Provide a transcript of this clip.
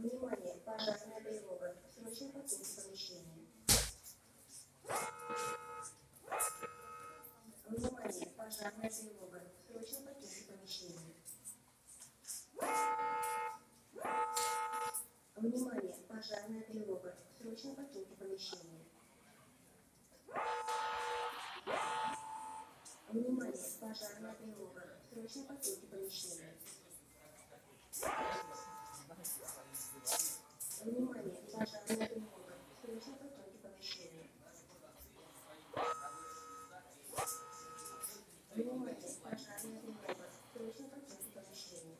Внимание, пожарная тревога. Срочно покинуть помещение. Внимание, пожарная тревога. Срочно покинуть помещение. Внимание, пожарная тревога. Срочно покиньте помещение. Внимание, пожарная тревога. Срочно покиньте помещение. Внимание, пожарная тревога. Срочно покиньте помещение. Внимание, пожарная тревога. Срочно покиньте помещение.